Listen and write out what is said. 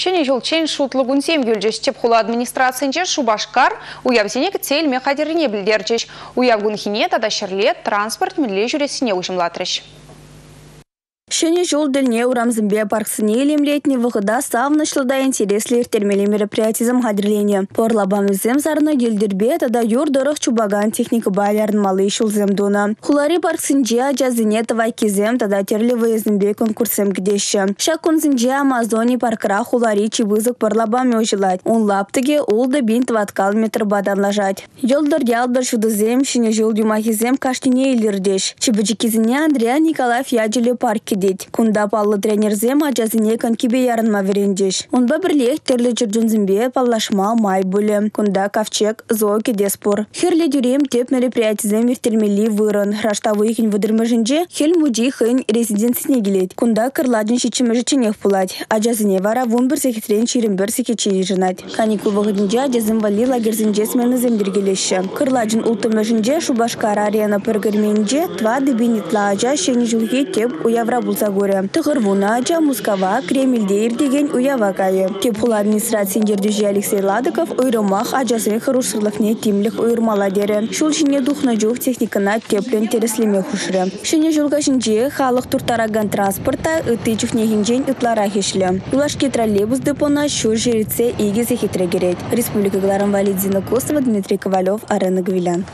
Шене жолчен шутлығын сем гүлжеш теп хула администрациянче шубашкар уявзене кцель ме хадеріне білдерчеш. Уявгун хине тада транспорт миле жүресіне ушымлатырыш. Шене жол дельне урамзымбе парксыне илемлетне вғыда савнышлыда интереслер термели мероприятизм хадерлене. Порлабамызым зарны елдербе тада юрдырық чубаган техника байларын малы шулзым дуна. Хулари парксынже жазыне тавай кизем тада терлі выездымбе конкурсым гдеші. Шак конзынже Амазони паркра хулари чибызык порлабам өжилать. Он лаптыге улды бин тваткал метр бадан лажать. Йолдыр ялдыр шудызем шене жол юмахизем каштине илердеш. Чибычикизіне Андреа Николаев яджеле парки дейт. Кунда паллы тренерзем ажазыне конкибе ярынма верендеш. Онба бірлек терлі жүрдінзімбе паллашма май бөлі. Кунда ковчег зооки деспор. Херле дюрем теп мероприятизем вертельмели вырын. Раштавы ихин выдырмыжынже хел муди хын резиденцисіне келет. Кунда кырладжын шичімі ченех пулать. Ажазыне вара вон бір секетрен чирим бір секечи жынат. Каникул вағыдынже ажазым вали лагерзінже смены земдергелеші. Кырладжын ултымыжынже шубашкар арена піргірменже тва дебинитла ажа шені жылге теп уявра булса горе. Тығырвуна ача Мускава, Кремльде деген уява кайы. Теп хула администрациян жердюжи Алексей Ладыков ойрымах ажасын хырушырлықне тимлік ойырмала дері. Шул шине духна жоқ техникана теплен тереслеме хушыры. Шине жылға шинже халық туртараган транспорта ыты чухнехинжен ытлара хешлі. Улашки троллейбус депона шур жерице иге зехитре керет. Республика Гларан Валидзина Дмитрий Ковалев, Арена Гвилян.